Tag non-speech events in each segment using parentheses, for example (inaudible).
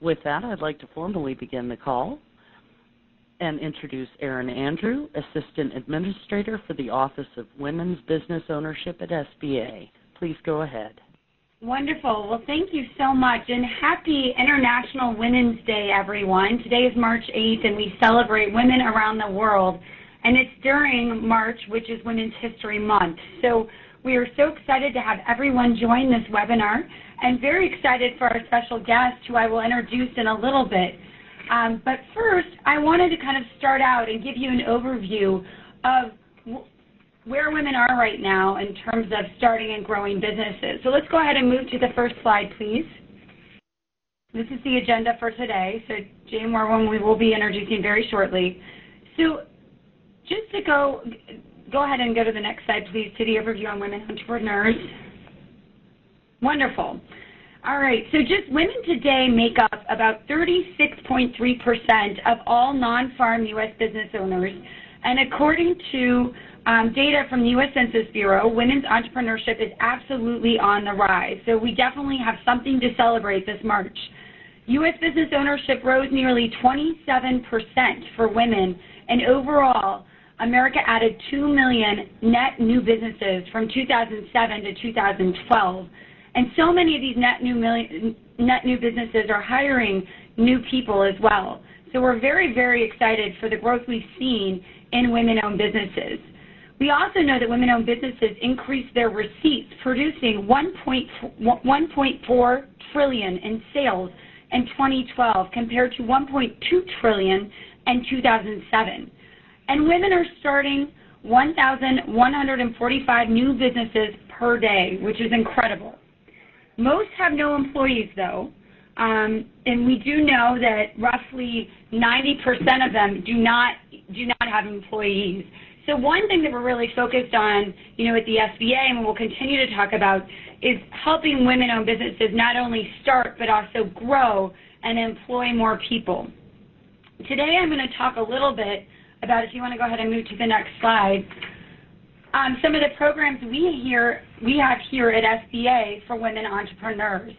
With that, I'd like to formally begin the call and introduce Erin Andrew, Assistant Administrator for the Office of Women's Business Ownership at SBA. Please go ahead. Wonderful. Well, thank you so much, and happy International Women's Day, everyone. Today is March 8th, and we celebrate women around the world, and it's during March, which is Women's History Month. So we are so excited to have everyone join this webinar, and very excited for our special guest, who I will introduce in a little bit. Um, but first, I wanted to kind of start out and give you an overview of where women are right now in terms of starting and growing businesses. So let's go ahead and move to the first slide, please. This is the agenda for today. So Jane Wurwand we will be introducing very shortly. So just to go, go ahead and go to the next slide, please, to the overview on women entrepreneurs. Wonderful. All right, so just women today make up about 36.3% of all non-farm U.S. business owners, and according to um, data from the U.S. Census Bureau, women's entrepreneurship is absolutely on the rise. So we definitely have something to celebrate this March. U.S. business ownership rose nearly 27% for women, and overall, America added 2 million net new businesses from 2007 to 2012. And so many of these net new, million, net new businesses are hiring new people as well. So we're very, very excited for the growth we've seen in women-owned businesses. We also know that women-owned businesses increased their receipts, producing 1.4 trillion in sales in 2012 compared to 1.2 trillion in 2007. And women are starting 1,145 new businesses per day, which is incredible. Most have no employees, though, um, and we do know that roughly 90% of them do not do not have employees. So one thing that we're really focused on, you know, at the SBA, and we'll continue to talk about, is helping women-owned businesses not only start but also grow and employ more people. Today, I'm going to talk a little bit about, if you want to go ahead and move to the next slide, um, some of the programs we here we have here at SBA for women entrepreneurs.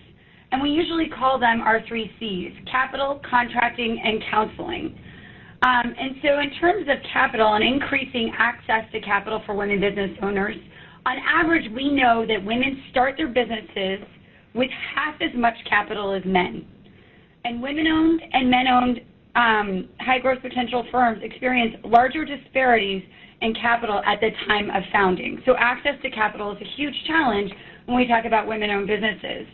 And we usually call them our three C's, capital, contracting, and counseling. Um, and so in terms of capital and increasing access to capital for women business owners, on average, we know that women start their businesses with half as much capital as men. And women-owned and men-owned um, high growth potential firms experience larger disparities in capital at the time of founding. So access to capital is a huge challenge when we talk about women-owned businesses.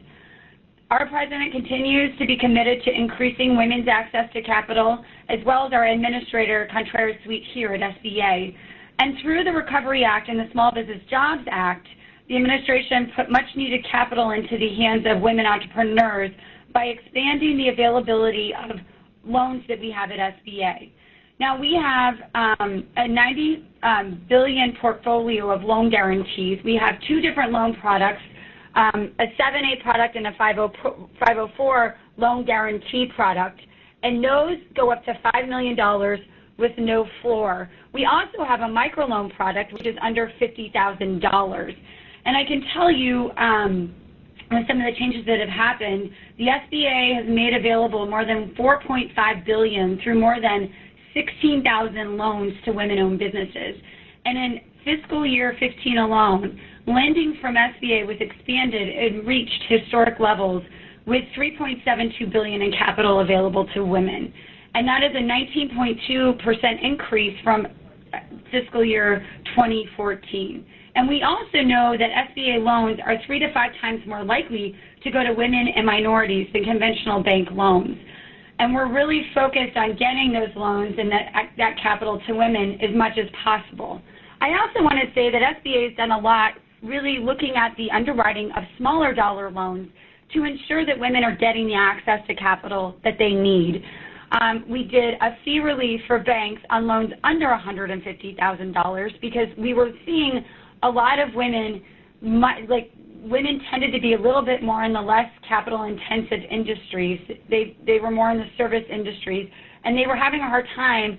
Our president continues to be committed to increasing women's access to capital, as well as our administrator, Contreras Sweet, here at SBA. And through the Recovery Act and the Small Business Jobs Act, the administration put much needed capital into the hands of women entrepreneurs by expanding the availability of loans that we have at SBA. Now we have um, a 90 um, billion portfolio of loan guarantees. We have two different loan products, um, a 7A product and a 504 loan guarantee product, and those go up to $5 million with no floor. We also have a microloan product which is under $50,000. And I can tell you um, some of the changes that have happened, the SBA has made available more than 4.5 billion through more than 16,000 loans to women-owned businesses. And in fiscal year 15 alone, lending from SBA was expanded and reached historic levels with 3.72 billion in capital available to women. And that is a 19.2% increase from fiscal year 2014. And we also know that SBA loans are three to five times more likely to go to women and minorities than conventional bank loans and we're really focused on getting those loans and that, that capital to women as much as possible. I also want to say that SBA has done a lot really looking at the underwriting of smaller dollar loans to ensure that women are getting the access to capital that they need. Um, we did a fee relief for banks on loans under $150,000 because we were seeing a lot of women, like women tended to be a little bit more in the less capital intensive industries. They they were more in the service industries and they were having a hard time.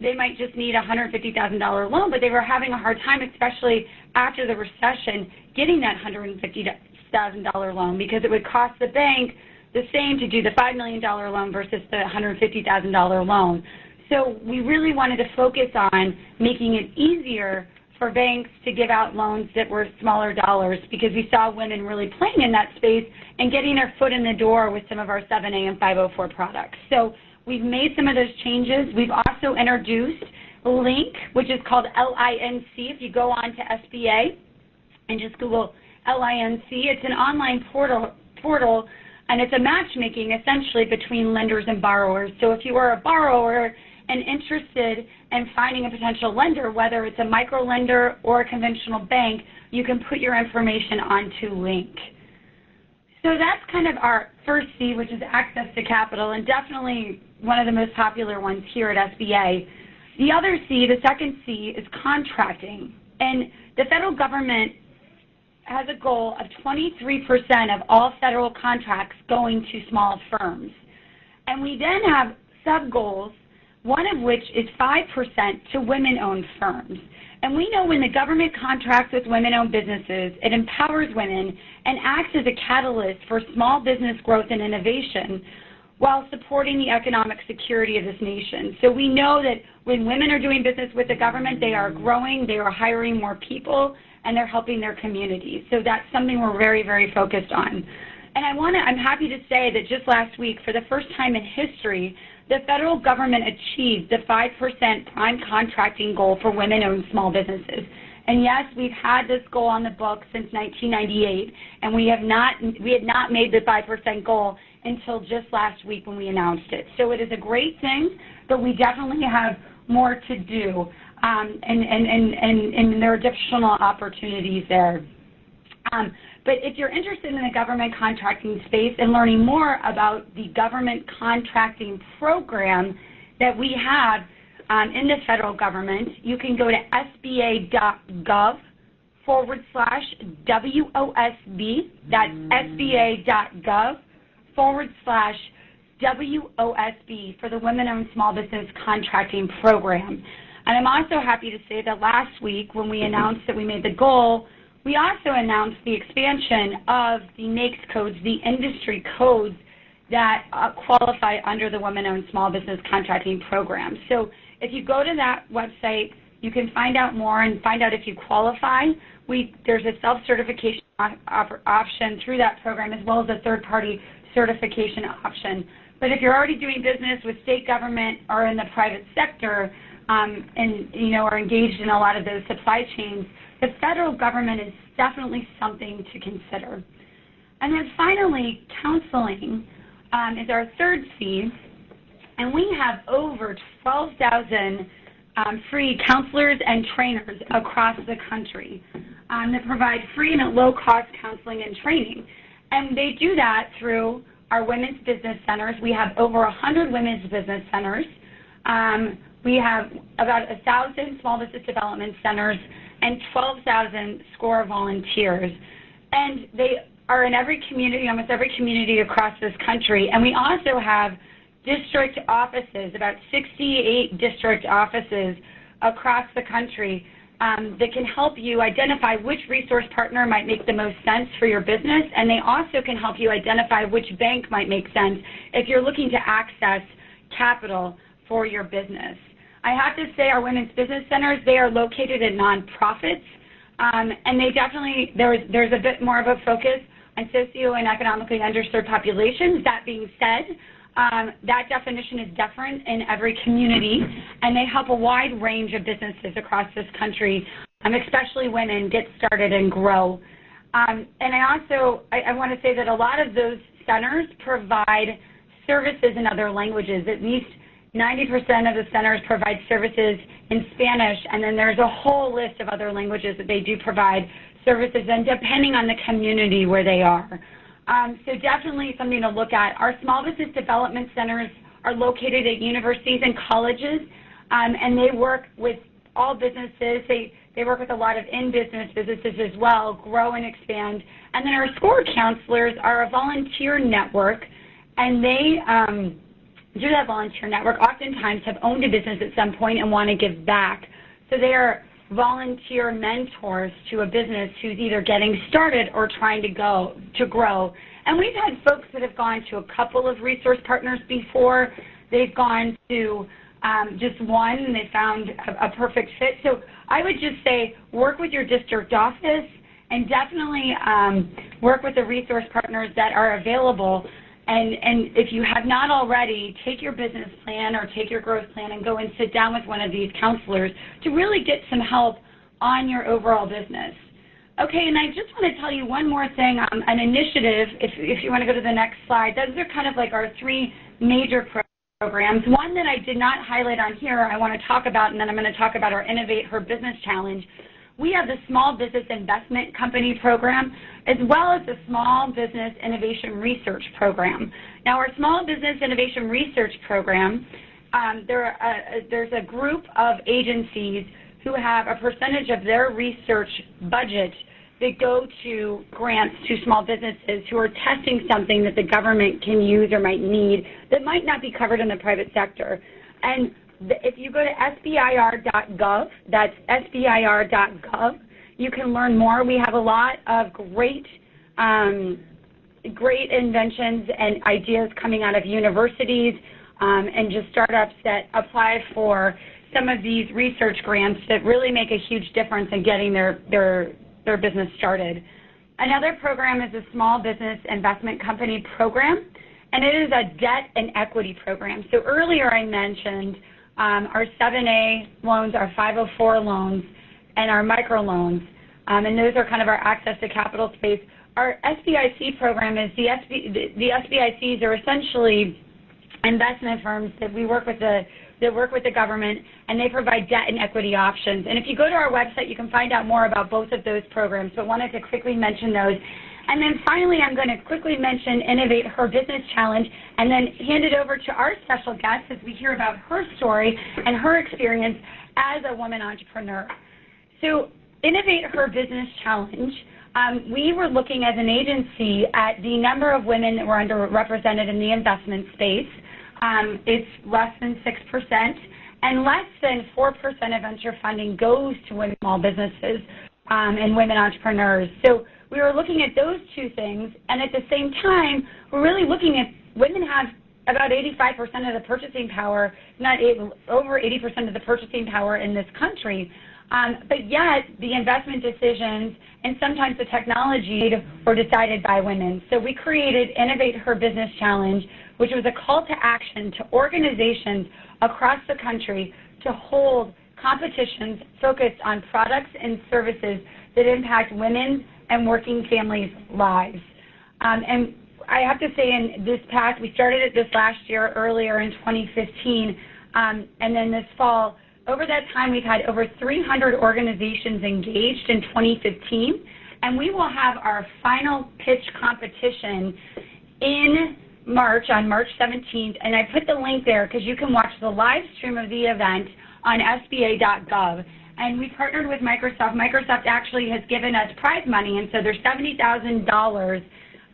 They might just need a $150,000 loan, but they were having a hard time, especially after the recession, getting that $150,000 loan because it would cost the bank the same to do the $5 million loan versus the $150,000 loan. So we really wanted to focus on making it easier for banks to give out loans that were smaller dollars because we saw women really playing in that space and getting their foot in the door with some of our 7A and 504 products. So we've made some of those changes. We've also introduced Link, which is called LINC. If you go on to SBA and just Google LINC, it's an online portal, portal and it's a matchmaking essentially between lenders and borrowers. So if you are a borrower and interested in finding a potential lender, whether it's a micro lender or a conventional bank, you can put your information onto Link. So that's kind of our first C, which is access to capital, and definitely one of the most popular ones here at SBA. The other C, the second C, is contracting. And the federal government has a goal of 23% of all federal contracts going to small firms. And we then have sub goals, one of which is 5% to women owned firms. And we know when the government contracts with women owned businesses, it empowers women and acts as a catalyst for small business growth and innovation while supporting the economic security of this nation. So we know that when women are doing business with the government, they are growing, they are hiring more people, and they're helping their communities. So that's something we're very, very focused on. And I'm happy to say that just last week, for the first time in history, the federal government achieved the 5% prime contracting goal for women-owned small businesses. And yes, we've had this goal on the books since 1998, and we have not we had not made the 5% goal until just last week when we announced it. So it is a great thing, but we definitely have more to do um, and, and, and, and, and there are additional opportunities there. Um, but if you're interested in the government contracting space and learning more about the government contracting program that we have um, in the federal government, you can go to sba.gov forward slash WOSB. That's sba.gov forward slash WOSB for the Women Owned Small Business Contracting Program. And I'm also happy to say that last week when we announced that we made the goal, we also announced the expansion of the NAICS codes, the industry codes that uh, qualify under the Women-Owned Small Business Contracting Program. So if you go to that website, you can find out more and find out if you qualify. We, there's a self-certification op option through that program as well as a third-party certification option. But if you're already doing business with state government or in the private sector, um, and you know are engaged in a lot of those supply chains, the federal government is definitely something to consider. And then finally, counseling um, is our third C, and we have over 12,000 um, free counselors and trainers across the country um, that provide free and at low-cost counseling and training. And they do that through our women's business centers. We have over 100 women's business centers. Um, we have about 1,000 small business development centers and 12,000 SCORE volunteers. And they are in every community, almost every community across this country. And we also have district offices, about 68 district offices across the country um, that can help you identify which resource partner might make the most sense for your business. And they also can help you identify which bank might make sense if you're looking to access capital for your business. I have to say our women's business centers, they are located in nonprofits, um, and they definitely, there's, there's a bit more of a focus on socio and economically underserved populations. That being said, um, that definition is different in every community, and they help a wide range of businesses across this country, um, especially women, get started and grow. Um, and I also, I, I want to say that a lot of those centers provide services in other languages, at least 90% of the centers provide services in Spanish, and then there's a whole list of other languages that they do provide services and depending on the community where they are. Um, so definitely something to look at. Our small business development centers are located at universities and colleges, um, and they work with all businesses. They, they work with a lot of in-business businesses as well, grow and expand. And then our SCORE counselors are a volunteer network, and they um, through that volunteer network oftentimes have owned a business at some point and want to give back. So they are volunteer mentors to a business who's either getting started or trying to go to grow And we've had folks that have gone to a couple of resource partners before. They've gone to um, just one and they found a, a perfect fit. So I would just say work with your district office and definitely um, work with the resource partners that are available. And, and if you have not already, take your business plan or take your growth plan and go and sit down with one of these counselors to really get some help on your overall business. Okay, and I just want to tell you one more thing, um, an initiative, if, if you want to go to the next slide. Those are kind of like our three major programs. One that I did not highlight on here, I want to talk about, and then I'm going to talk about our Innovate Her Business Challenge. We have the Small Business Investment Company Program, as well as the Small Business Innovation Research Program. Now, our Small Business Innovation Research Program, um, there are, uh, there's a group of agencies who have a percentage of their research budget that go to grants to small businesses who are testing something that the government can use or might need that might not be covered in the private sector. And if you go to sbir.gov, that's sbir.gov, you can learn more. We have a lot of great um, great inventions and ideas coming out of universities um, and just startups that apply for some of these research grants that really make a huge difference in getting their, their, their business started. Another program is a small business investment company program, and it is a debt and equity program. So earlier I mentioned um, our 7A loans, our 504 loans, and our microloans, um, and those are kind of our access to capital space. Our SBIC program is the, SB, the, the SBICs are essentially investment firms that we work with the that work with the government, and they provide debt and equity options. And if you go to our website, you can find out more about both of those programs, but wanted to quickly mention those. And then finally, I'm going to quickly mention Innovate Her Business Challenge and then hand it over to our special guest as we hear about her story and her experience as a woman entrepreneur. So Innovate Her Business Challenge, um, we were looking as an agency at the number of women that were underrepresented in the investment space um, it's less than 6%, and less than 4% of venture funding goes to women small businesses um, and women entrepreneurs. So we were looking at those two things, and at the same time, we're really looking at women have about 85% of the purchasing power, not over 80% of the purchasing power in this country. Um, but yet, the investment decisions and sometimes the technology were decided by women. So we created Innovate Her Business Challenge, which was a call to action to organizations across the country to hold competitions focused on products and services that impact women and working families' lives. Um, and I have to say, in this past, we started it this last year, earlier in 2015, um, and then this fall. Over that time, we've had over 300 organizations engaged in 2015, and we will have our final pitch competition in March, on March 17th, and I put the link there because you can watch the live stream of the event on SBA.gov. And we partnered with Microsoft. Microsoft actually has given us prize money, and so there's $70,000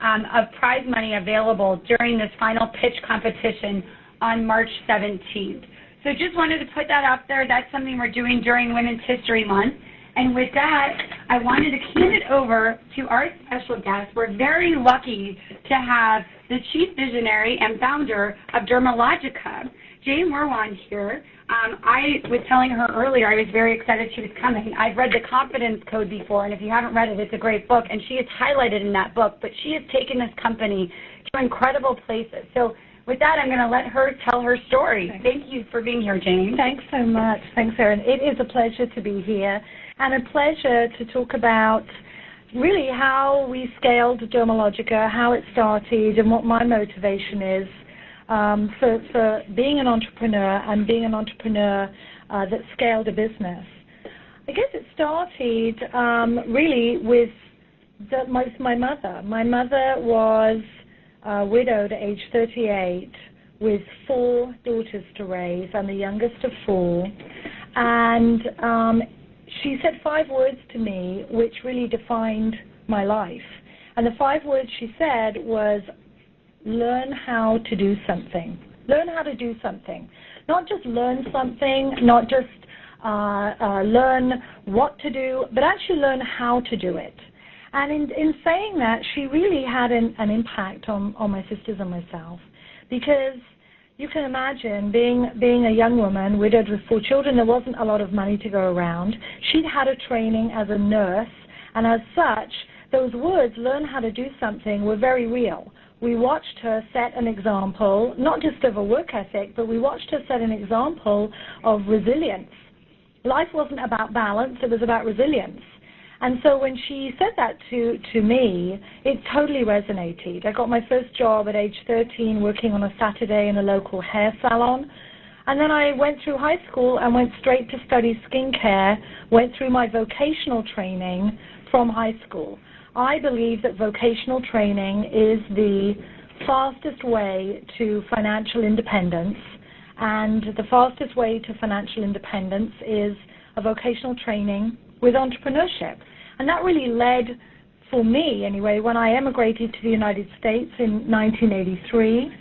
um, of prize money available during this final pitch competition on March 17th. So just wanted to put that out there. That's something we're doing during Women's History Month. And with that, I wanted to hand it over to our special guest. We're very lucky to have the chief visionary and founder of Dermalogica, Jane Wurwand here. Um, I was telling her earlier I was very excited she was coming. I've read The Confidence Code before, and if you haven't read it, it's a great book, and she is highlighted in that book. But she has taken this company to incredible places. So with that, I'm going to let her tell her story. Thanks. Thank you for being here, Jane. Thanks so much. Thanks, Erin. It is a pleasure to be here and a pleasure to talk about really how we scaled Dermalogica, how it started, and what my motivation is um, for, for being an entrepreneur and being an entrepreneur uh, that scaled a business. I guess it started um, really with the, my, my mother. My mother was uh, widowed at age 38 with four daughters to raise. I'm the youngest of four. And um, she said five words to me which really defined my life. And the five words she said was learn how to do something. Learn how to do something. Not just learn something, not just uh, uh, learn what to do, but actually learn how to do it. And in, in saying that, she really had an, an impact on, on my sisters and myself because you can imagine being being a young woman, widowed with four children, there wasn't a lot of money to go around. She'd had a training as a nurse, and as such, those words, learn how to do something, were very real. We watched her set an example, not just of a work ethic, but we watched her set an example of resilience. Life wasn't about balance, it was about resilience. And so when she said that to, to me, it totally resonated. I got my first job at age 13 working on a Saturday in a local hair salon. And then I went through high school and went straight to study skincare, went through my vocational training from high school. I believe that vocational training is the fastest way to financial independence, and the fastest way to financial independence is a vocational training with entrepreneurship. And that really led, for me anyway, when I emigrated to the United States in 1983,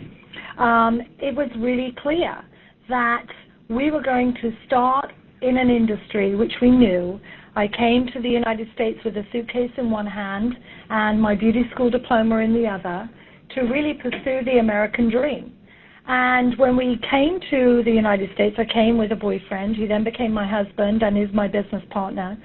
um, it was really clear that we were going to start in an industry which we knew. I came to the United States with a suitcase in one hand and my beauty school diploma in the other to really pursue the American dream. And when we came to the United States, I came with a boyfriend. who then became my husband and is my business partner.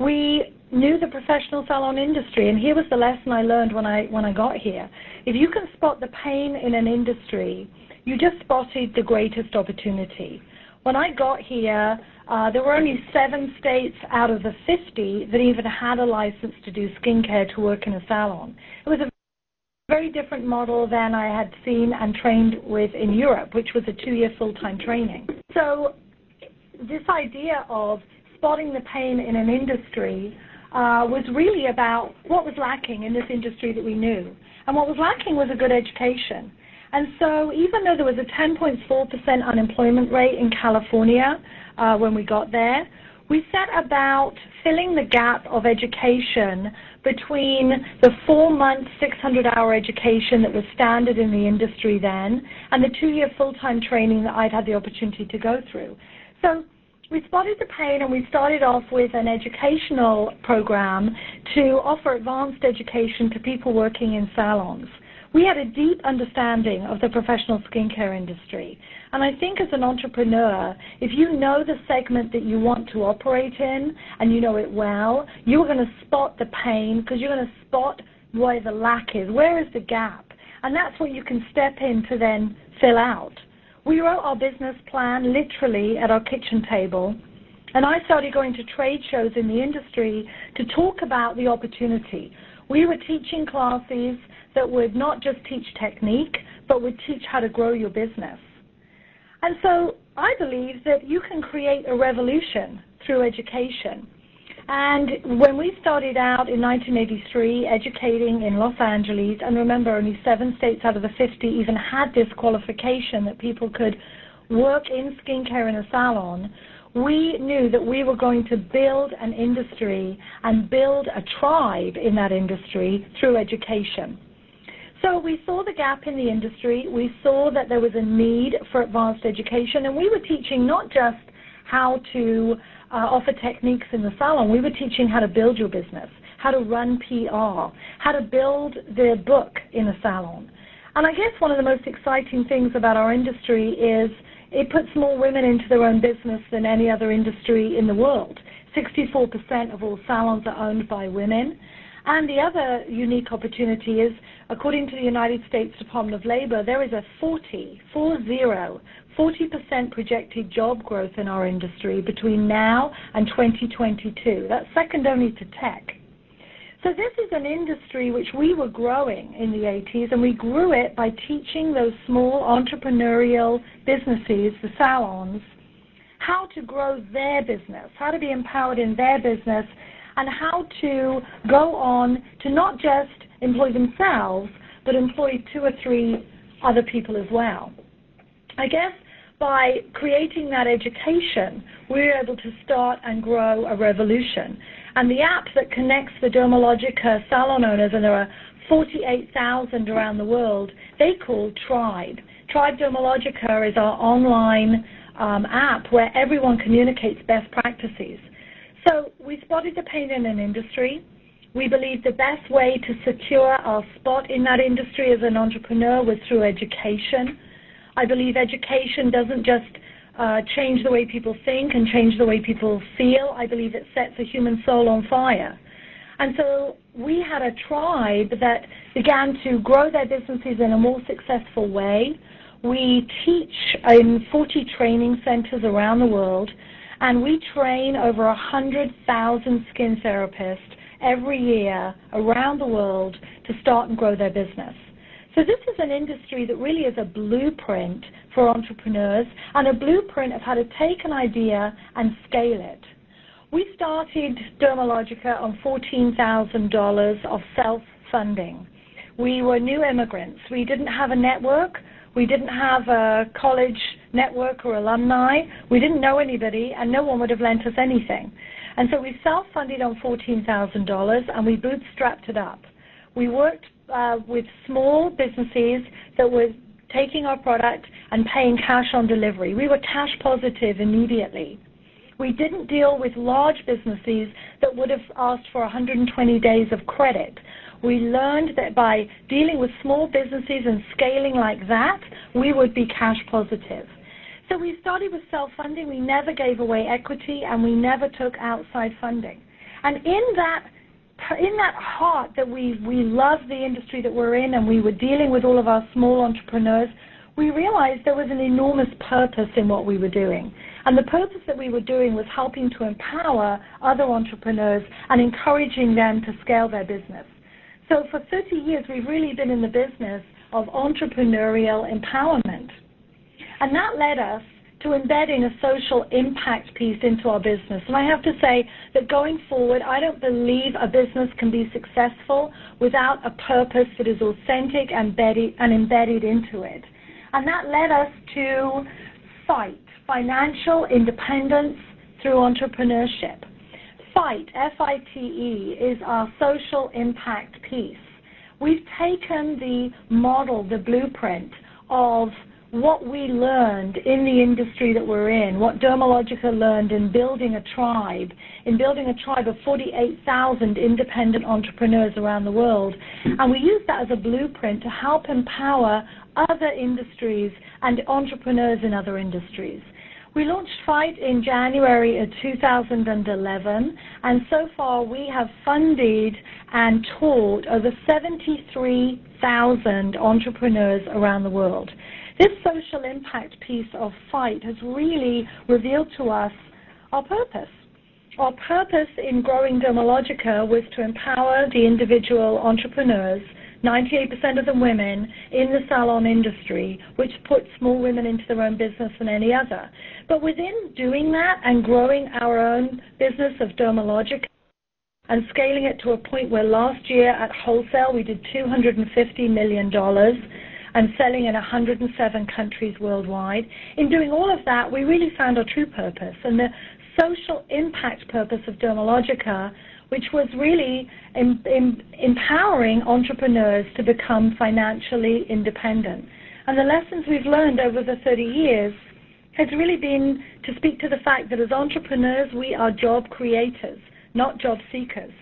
We knew the professional salon industry, and here was the lesson I learned when I when I got here. If you can spot the pain in an industry, you just spotted the greatest opportunity. When I got here, uh, there were only seven states out of the 50 that even had a license to do skincare to work in a salon. It was a very different model than I had seen and trained with in Europe, which was a two-year full-time training. So this idea of spotting the pain in an industry uh, was really about what was lacking in this industry that we knew. And what was lacking was a good education. And so even though there was a 10.4% unemployment rate in California uh, when we got there, we set about filling the gap of education between the four-month, 600-hour education that was standard in the industry then and the two-year full-time training that I'd had the opportunity to go through. So we spotted the pain and we started off with an educational program to offer advanced education to people working in salons. We had a deep understanding of the professional skincare industry. And I think as an entrepreneur, if you know the segment that you want to operate in and you know it well, you're going to spot the pain because you're going to spot where the lack is. Where is the gap? And that's what you can step in to then fill out. We wrote our business plan literally at our kitchen table, and I started going to trade shows in the industry to talk about the opportunity. We were teaching classes that would not just teach technique, but would teach how to grow your business. And so I believe that you can create a revolution through education. And when we started out in 1983 educating in Los Angeles, and remember only seven states out of the 50 even had this qualification that people could work in skincare in a salon, we knew that we were going to build an industry and build a tribe in that industry through education. So we saw the gap in the industry. We saw that there was a need for advanced education, and we were teaching not just how to uh, offer techniques in the salon. We were teaching how to build your business, how to run PR, how to build the book in a salon. And I guess one of the most exciting things about our industry is it puts more women into their own business than any other industry in the world. 64% of all salons are owned by women. And the other unique opportunity is, according to the United States Department of Labor, there is a 40, 40, 40% projected job growth in our industry between now and 2022. That's second only to tech. So this is an industry which we were growing in the 80s, and we grew it by teaching those small entrepreneurial businesses, the salons, how to grow their business, how to be empowered in their business, and how to go on to not just employ themselves, but employ two or three other people as well. I guess by creating that education, we're able to start and grow a revolution. And the app that connects the Dermalogica salon owners, and there are 48,000 around the world, they call Tribe. Tribe Dermalogica is our online um, app where everyone communicates best practices. So we spotted the pain in an industry. We believe the best way to secure our spot in that industry as an entrepreneur was through education. I believe education doesn't just uh, change the way people think and change the way people feel. I believe it sets a human soul on fire. And so we had a tribe that began to grow their businesses in a more successful way. We teach in 40 training centers around the world, and we train over 100,000 skin therapists every year around the world to start and grow their business. So this is an industry that really is a blueprint for entrepreneurs and a blueprint of how to take an idea and scale it. We started Dermalogica on $14,000 of self-funding. We were new immigrants. We didn't have a network. We didn't have a college network or alumni. We didn't know anybody, and no one would have lent us anything. And so we self-funded on $14,000, and we bootstrapped it up. We worked uh, with small businesses that were taking our product and paying cash on delivery. We were cash positive immediately. We didn't deal with large businesses that would have asked for 120 days of credit. We learned that by dealing with small businesses and scaling like that, we would be cash positive. So we started with self-funding. We never gave away equity, and we never took outside funding. And in that in that heart that we we love the industry that we're in, and we were dealing with all of our small entrepreneurs, we realized there was an enormous purpose in what we were doing. And the purpose that we were doing was helping to empower other entrepreneurs and encouraging them to scale their business. So for 30 years, we've really been in the business of entrepreneurial empowerment. And that led us to embedding a social impact piece into our business. And I have to say that going forward, I don't believe a business can be successful without a purpose that is authentic and embedded, into it. And that led us to FITE, Financial Independence Through Entrepreneurship. FITE, F-I-T-E, is our social impact piece. We've taken the model, the blueprint of what we learned in the industry that we're in, what Dermalogica learned in building a tribe, in building a tribe of 48,000 independent entrepreneurs around the world, and we use that as a blueprint to help empower other industries and entrepreneurs in other industries. We launched FITE in January of 2011, and so far we have funded and taught over 73,000 entrepreneurs around the world. This social impact piece of FITE has really revealed to us our purpose. Our purpose in growing Dermalogica was to empower the individual entrepreneurs 98% of the women in the salon industry, which puts more women into their own business than any other. But within doing that and growing our own business of Dermalogica and scaling it to a point where last year at wholesale we did $250 million and selling in 107 countries worldwide. In doing all of that, we really found our true purpose. And the social impact purpose of Dermalogica, which was really in, in, empowering entrepreneurs to become financially independent. And the lessons we've learned over the 30 years has really been to speak to the fact that as entrepreneurs, we are job creators, not job seekers.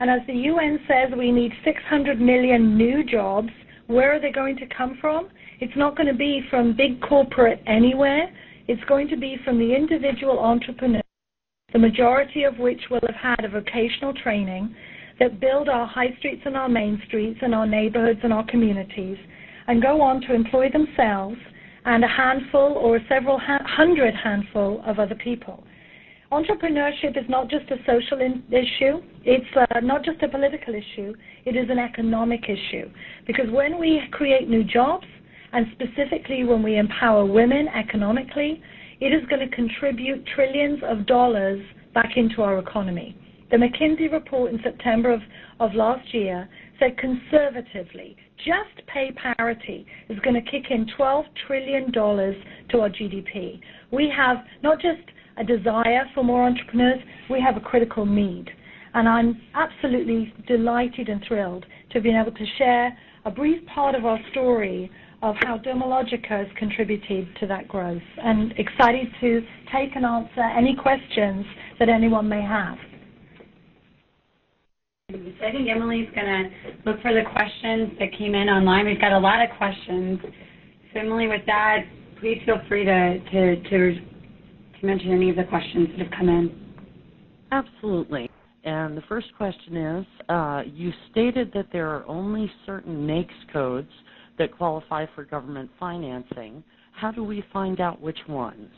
And as the UN says, we need 600 million new jobs where are they going to come from? It's not going to be from big corporate anywhere. It's going to be from the individual entrepreneur, the majority of which will have had a vocational training that build our high streets and our main streets and our neighborhoods and our communities and go on to employ themselves and a handful or several hundred handful of other people. Entrepreneurship is not just a social in- issue, it's uh, not just a political issue, it is an economic issue. Because when we create new jobs, and specifically when we empower women economically, it is going to contribute trillions of dollars back into our economy. The McKinsey report in September of, of last year said conservatively, just pay parity is going to kick in $12 trillion to our GDP. We have not just a desire for more entrepreneurs, we have a critical need. And I'm absolutely delighted and thrilled to have been able to share a brief part of our story of how Dermalogica has contributed to that growth and excited to take and answer any questions that anyone may have. So I think Emily's going to look for the questions that came in online. We've got a lot of questions. So Emily, with that, please feel free to, to, to, to mention any of the questions that have come in. Absolutely. And the first question is, uh, you stated that there are only certain NAICS codes that qualify for government financing. How do we find out which ones?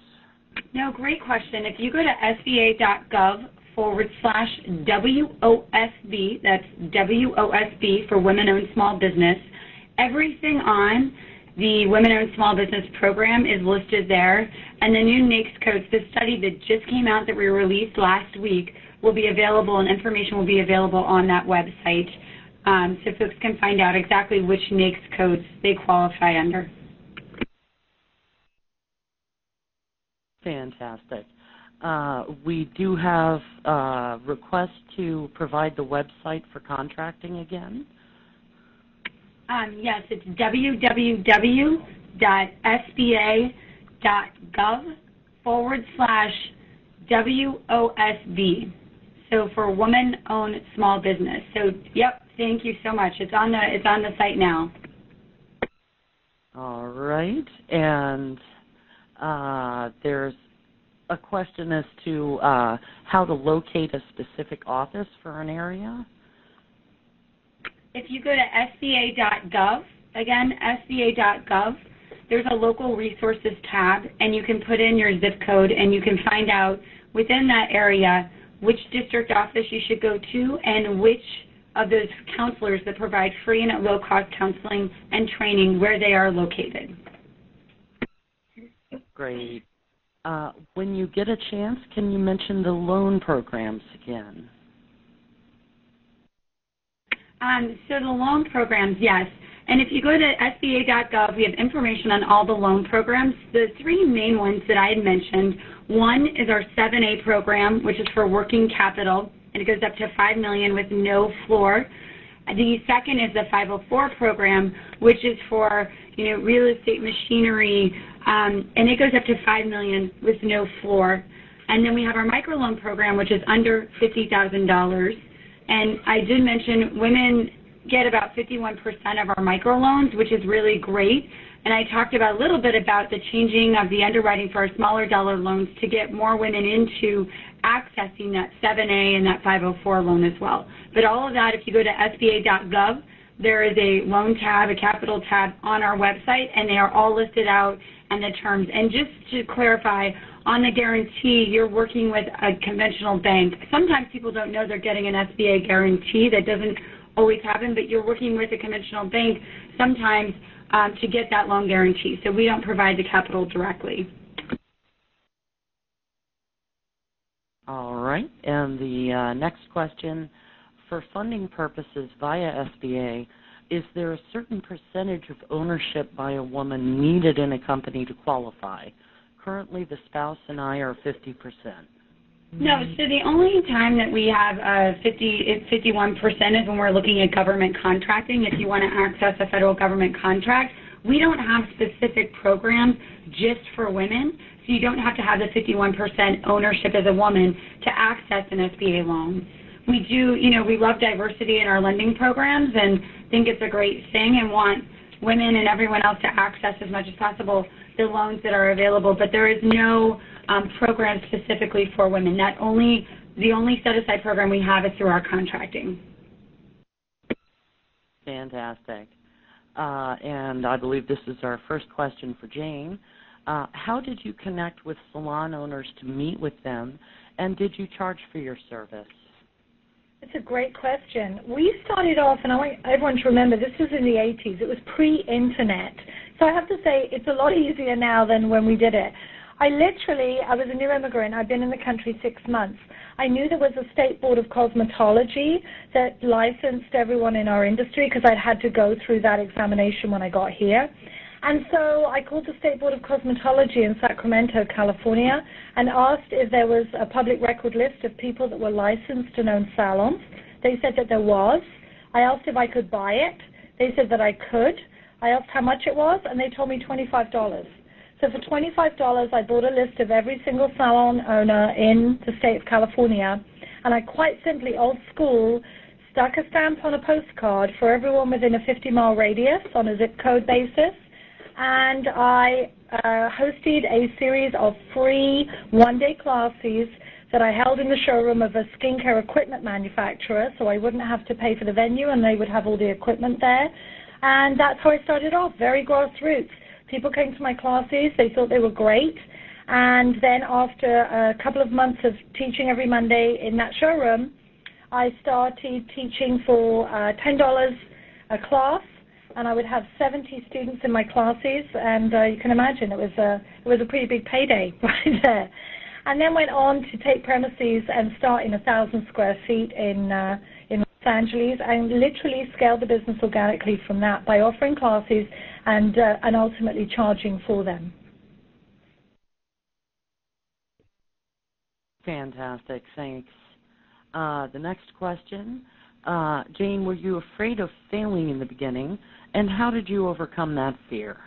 No, great question. If you go to sba.gov forward slash WOSB, that's WOSB for Women Owned Small Business, everything on the Women Owned Small Business Program is listed there, and the new NAICS codes, the study that just came out that we released last week, will be available and information will be available on that website um, so folks can find out exactly which NAICS codes they qualify under. Fantastic. Uh, we do have uh, requests to provide the website for contracting again. Um, yes, it's www.sba.gov forward slash WOSB. So for woman-owned small business. So, yep, thank you so much. It's on the it's on the site now. All right, and uh, there's a question as to uh, how to locate a specific office for an area. If you go to SBA.gov, again, SBA.gov, there's a local resources tab, and you can put in your zip code, and you can find out within that area which district office you should go to and which of those counselors that provide free and at low cost counseling and training where they are located. Great. Uh, when you get a chance, can you mention the loan programs again? Um, so the loan programs, yes. And if you go to SBA.gov, we have information on all the loan programs. The three main ones that I had mentioned, one is our 7A program, which is for working capital, and it goes up to $5 million with no floor. The second is the 504 program, which is for you know real estate machinery, um, and it goes up to 5 million with no floor. And then we have our microloan program, which is under $50,000. And I did mention women get about 51% of our microloans, which is really great. And I talked about a little bit about the changing of the underwriting for our smaller dollar loans to get more women into accessing that 7A and that 504 loan as well. But all of that, if you go to SBA.gov, there is a loan tab, a capital tab on our website, and they are all listed out and the terms. And just to clarify, on the guarantee, you're working with a conventional bank. Sometimes people don't know they're getting an SBA guarantee. That doesn't always happen, but you're working with a conventional bank sometimes um, to get that loan guarantee. So we don't provide the capital directly. All right. And the uh, next question for funding purposes via SBA, is there a certain percentage of ownership by a woman needed in a company to qualify? Currently, the spouse and I are 50%. No, so the only time that we have uh, 50, 51% is when we're looking at government contracting. If you want to access a federal government contract, we don't have specific programs just for women, so you don't have to have the 51% ownership as a woman to access an SBA loan. We do, you know, we love diversity in our lending programs and think it's a great thing and want women and everyone else to access as much as possible the loans that are available, but there is no um, program specifically for women. That only the only set aside program we have is through our contracting. Fantastic. Uh, and I believe this is our first question for Jane. Uh, how did you connect with salon owners to meet with them, and did you charge for your service? It's a great question. We started off, and I want everyone to remember this was in the 80s. It was pre-internet. So I have to say it's a lot easier now than when we did it. I literally, I was a new immigrant. I'd been in the country six months. I knew there was a state board of cosmetology that licensed everyone in our industry because I'd had to go through that examination when I got here. And so I called the State Board of Cosmetology in Sacramento, California, and asked if there was a public record list of people that were licensed and owned salons. They said that there was. I asked if I could buy it. They said that I could. I asked how much it was, and they told me $25. So for $25, I bought a list of every single salon owner in the state of California, and I quite simply, old school, stuck a stamp on a postcard for everyone within a 50 mile radius on a zip code basis, and I uh, hosted a series of free one day classes that I held in the showroom of a skincare equipment manufacturer, so I wouldn't have to pay for the venue and they would have all the equipment there. And that's how I started off, very grassroots. People came to my classes, they thought they were great. And then after a couple of months of teaching every Monday in that showroom, I started teaching for uh, $10 a class, and I would have 70 students in my classes, and uh, you can imagine it was a it was a pretty big payday (laughs) right there. And then went on to take premises and start in a thousand square feet in uh, in Los Angeles, and literally scaled the business organically from that by offering classes and uh, and ultimately charging for them. Fantastic. Thanks. Uh, the next question. Uh, Jane, were you afraid of failing in the beginning, and how did you overcome that fear?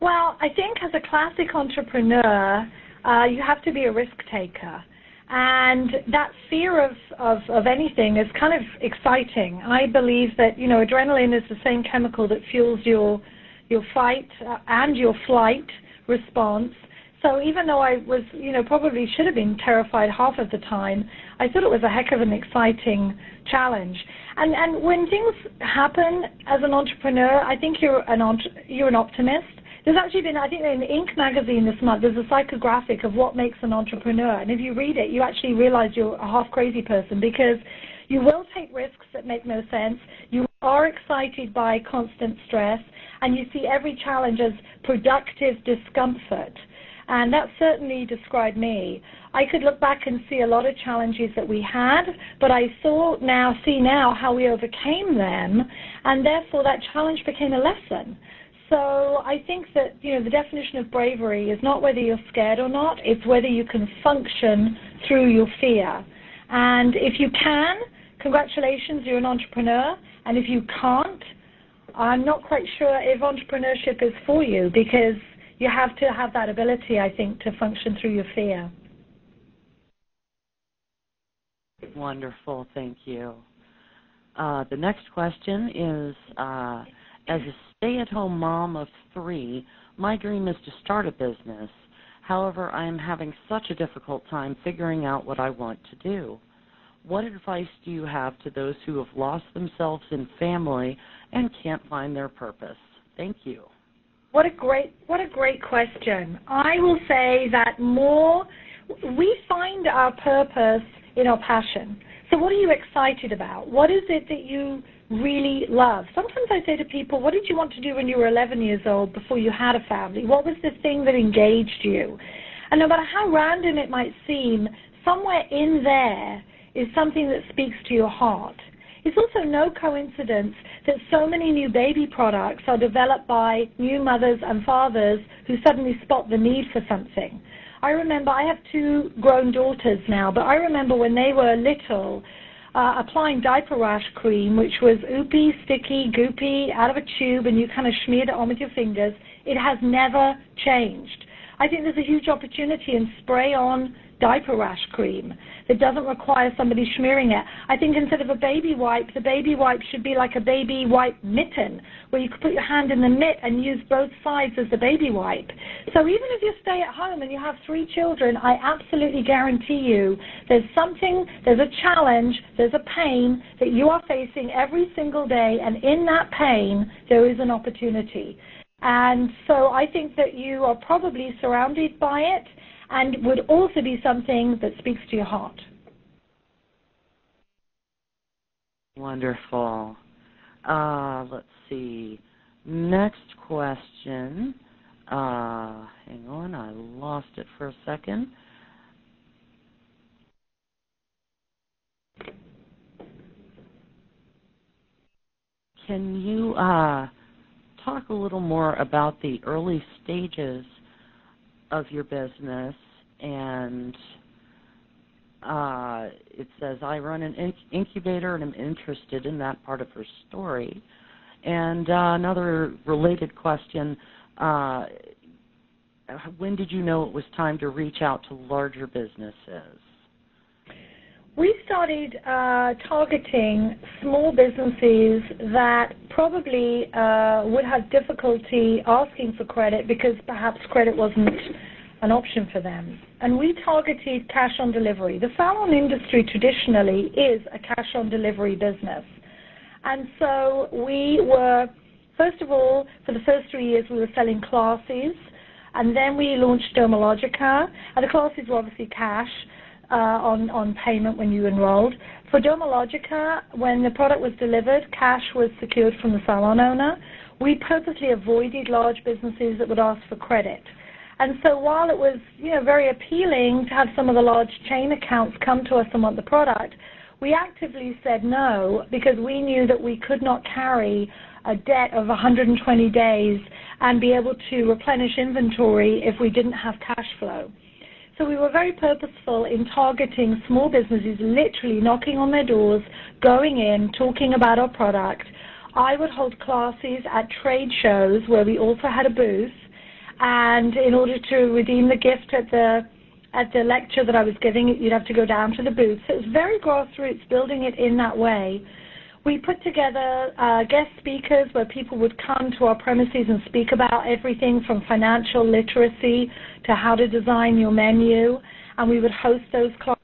Well, I think as a classic entrepreneur, uh, you have to be a risk taker. And that fear of, of, of anything is kind of exciting. I believe that, you know, adrenaline is the same chemical that fuels your, your fight uh, and your flight response. So even though I was, you know, probably should have been terrified half of the time, I thought it was a heck of an exciting challenge. And and when things happen as an entrepreneur, I think you're an you're an optimist. There's actually been, I think, in Inc. magazine this month, there's a psychographic of what makes an entrepreneur, and if you read it, you actually realize you're a half crazy person because you will take risks that make no sense. You are excited by constant stress, and you see every challenge as productive discomfort. And that certainly described me. I could look back and see a lot of challenges that we had, but I saw now, see now how we overcame them, and therefore that challenge became a lesson. So I think that you know the definition of bravery is not whether you're scared or not; it's whether you can function through your fear. And if you can, congratulations, you're an entrepreneur. And if you can't, I'm not quite sure if entrepreneurship is for you because you have to have that ability, I think, to function through your fear. Wonderful, thank you. Uh, the next question is uh, As a stay at home mom of three, my dream is to start a business. However, I am having such a difficult time figuring out what I want to do. What advice do you have to those who have lost themselves in family and can't find their purpose? Thank you. What a great what a great question. I will say that more we find our purpose in our passion. So what are you excited about? What is it that you really love? Sometimes I say to people, what did you want to do when you were 11 years old before you had a family? What was the thing that engaged you? And no matter how random it might seem, somewhere in there is something that speaks to your heart. It's also no coincidence that so many new baby products are developed by new mothers and fathers who suddenly spot the need for something. I remember I have two grown daughters now, but I remember when they were little, uh, applying diaper rash cream, which was oopy, sticky, goopy, out of a tube, and you kind of smeared it on with your fingers. It has never changed. I think there's a huge opportunity in spray on diaper rash cream that doesn't require somebody smearing it. I think instead of a baby wipe, the baby wipe should be like a baby wipe mitten, where you could put your hand in the mitt and use both sides as the baby wipe. So even if you stay at home and you have three children, I absolutely guarantee you there's something, there's a challenge, there's a pain that you are facing every single day, and in that pain, there is an opportunity. And so I think that you are probably surrounded by it and would also be something that speaks to your heart. Wonderful. Uh, let's see. Next question. Uh, hang on, I lost it for a second. Can you uh, talk a little more about the early stages of your business and uh, it says I run an incubator and I'm interested in that part of her story. And uh, another related question: uh, When did you know it was time to reach out to larger businesses? we started uh, targeting small businesses that probably uh, would have difficulty asking for credit because perhaps credit wasn't an option for them. And we targeted cash on delivery. The salon industry traditionally is a cash on delivery business. And so we were, first of all, for the first three years, we were selling classes. And then we launched Dermalogica. And the classes were obviously cash uh, on, on payment when you enrolled. For Dermalogica, when the product was delivered, cash was secured from the salon owner. We purposely avoided large businesses that would ask for credit. And so while it was, you know, very appealing to have some of the large chain accounts come to us and want the product, we actively said no because we knew that we could not carry a debt of 120 days and be able to replenish inventory if we didn't have cash flow. So we were very purposeful in targeting small businesses, literally knocking on their doors, going in, talking about our product. I would hold classes at trade shows where we also had a booth, and in order to redeem the gift at the at the lecture that I was giving, you'd have to go down to the booth. So it was very grassroots, building it in that way. We put together uh, guest speakers where people would come to our premises and speak about everything from financial literacy to how to design your menu, and we would host those classes.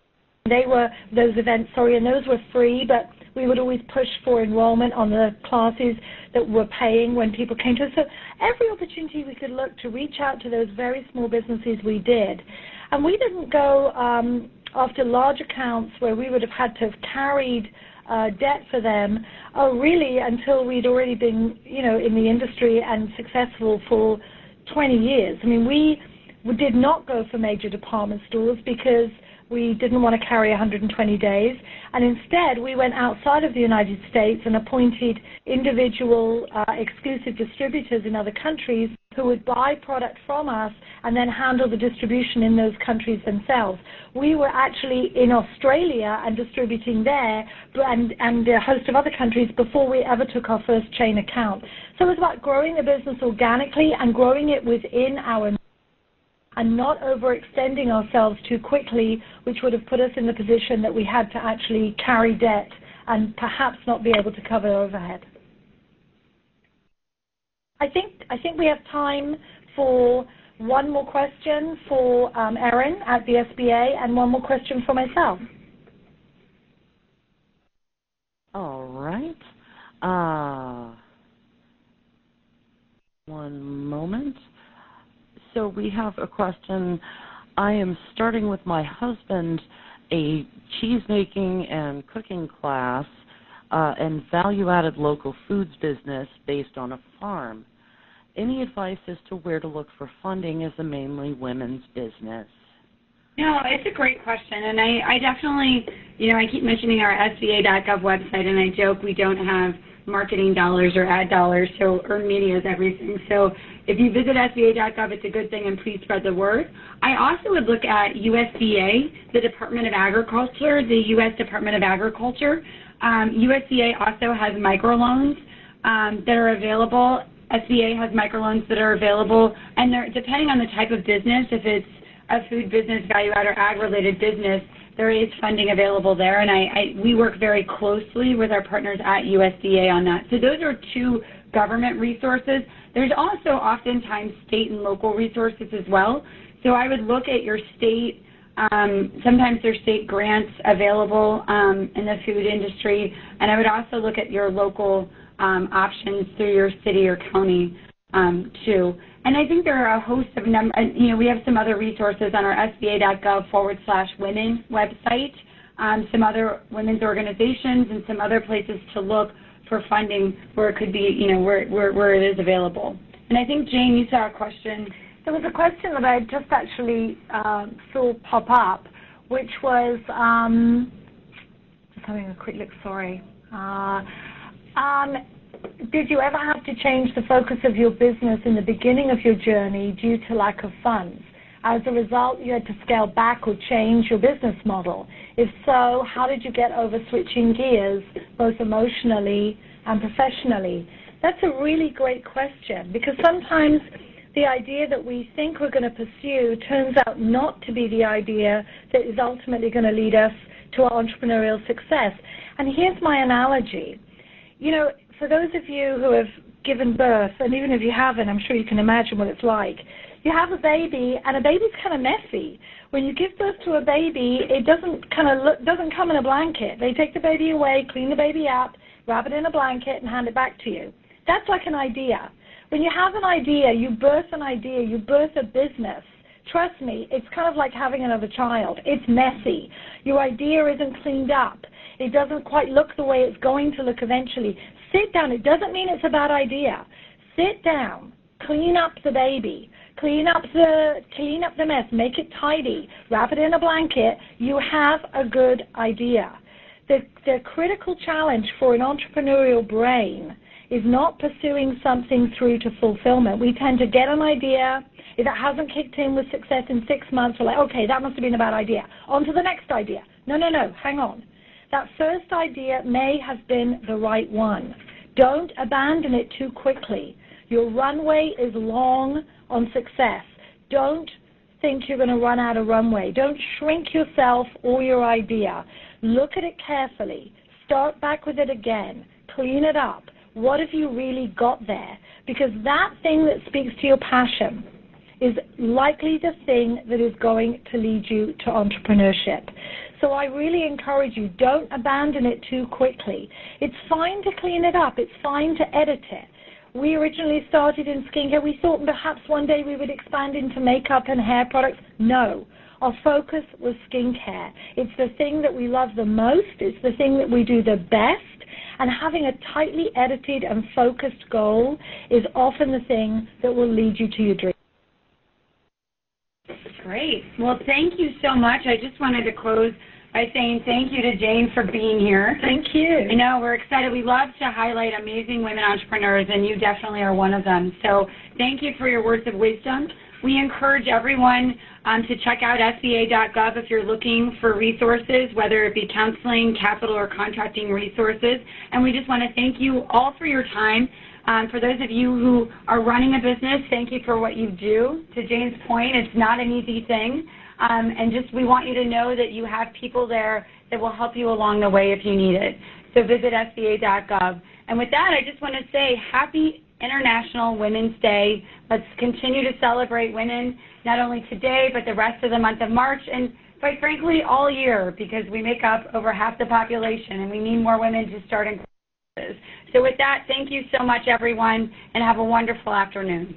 They were those events, sorry, and those were free, but we would always push for enrollment on the classes that were paying when people came to us. So every opportunity we could look to reach out to those very small businesses, we did. And we didn't go um, after large accounts where we would have had to have carried uh, debt for them, uh, really until we'd already been, you know, in the industry and successful for 20 years. I mean, we did not go for major department stores because we didn't want to carry 120 days, and instead we went outside of the United States and appointed individual uh, exclusive distributors in other countries who would buy product from us and then handle the distribution in those countries themselves. We were actually in Australia and distributing there and, and a host of other countries before we ever took our first chain account. So it was about growing the business organically and growing it within our and not overextending ourselves too quickly, which would have put us in the position that we had to actually carry debt and perhaps not be able to cover overhead. I think I think we have time for one more question for um, Erin at the SBA and one more question for myself. All right. Uh, one moment. So we have a question. I am starting with my husband a cheese making and cooking class uh, and value added local foods business based on a farm. Any advice as to where to look for funding as a mainly women's business? No, it's a great question, and I, I definitely, you know, I keep mentioning our SBA.gov website, and I joke we don't have marketing dollars or ad dollars, so earned media is everything. So if you visit SBA.gov, it's a good thing, and please spread the word. I also would look at USDA, the Department of Agriculture, the U.S. Department of Agriculture. Um, USDA also has microloans um, that are available. SBA has microloans that are available, and they're depending on the type of business, if it's a food business, value add, or ag-related business, there is funding available there, and I, I, we work very closely with our partners at USDA on that. So those are two government resources. There's also oftentimes state and local resources as well. So I would look at your state. Um, sometimes there's state grants available um, in the food industry, and I would also look at your local um, options through your city or county um, too. And I think there are a host of number. You know, we have some other resources on our SBA.gov forward slash women website. Um, some other women's organizations and some other places to look for funding where it could be, you know, where where, where it is available. And I think Jane, you saw a question. There was a question that I just actually uh, saw pop up, which was um, just having a quick look. Sorry. Uh, um, did you ever have to change the focus of your business in the beginning of your journey due to lack of funds? As a result, you had to scale back or change your business model. If so, how did you get over switching gears, both emotionally and professionally? That's a really great question because sometimes the idea that we think we're going to pursue turns out not to be the idea that is ultimately going to lead us to our entrepreneurial success. And here's my analogy. You know, for those of you who have given birth, and even if you haven't, I'm sure you can imagine what it's like. You have a baby, and a baby's kind of messy. When you give birth to a baby, it doesn't kind of look, doesn't come in a blanket. They take the baby away, clean the baby up, wrap it in a blanket, and hand it back to you. That's like an idea. When you have an idea, you birth an idea, you birth a business. Trust me, it's kind of like having another child. It's messy. Your idea isn't cleaned up. It doesn't quite look the way it's going to look eventually. Sit down. It doesn't mean it's a bad idea. Sit down. Clean up the baby. Clean up the clean up the mess. Make it tidy. Wrap it in a blanket. You have a good idea. The the critical challenge for an entrepreneurial brain is not pursuing something through to fulfillment. We tend to get an idea. If it hasn't kicked in with success in six months, we're like, okay, that must have been a bad idea. On to the next idea. No, no, no, hang on. That first idea may have been the right one. Don't abandon it too quickly. Your runway is long on success. Don't think you're going to run out of runway. Don't shrink yourself or your idea. Look at it carefully. Start back with it again. Clean it up. What have you really got there? Because that thing that speaks to your passion is likely the thing that is going to lead you to entrepreneurship. So I really encourage you, don't abandon it too quickly. It's fine to clean it up. It's fine to edit it. We originally started in skincare. We thought perhaps one day we would expand into makeup and hair products. No. Our focus was skincare. It's the thing that we love the most. It's the thing that we do the best and having a tightly edited and focused goal is often the thing that will lead you to your dream. Great. Well, thank you so much. I just wanted to close by saying thank you to Jane for being here. Thank you. I know we're excited. We love to highlight amazing women entrepreneurs, and you definitely are one of them. So thank you for your words of wisdom. We encourage everyone um, to check out SBA.gov if you're looking for resources, whether it be counseling, capital, or contracting resources. And we just want to thank you all for your time. Um, for those of you who are running a business, thank you for what you do. To Jane's point, it's not an easy thing. Um, and just we want you to know that you have people there that will help you along the way if you need it. So visit SBA.gov. And with that, I just want to say happy International Women's Day. Let's continue to celebrate women not only today but the rest of the month of March and quite frankly all year because we make up over half the population and we need more women to start in. So with that, thank you so much everyone and have a wonderful afternoon.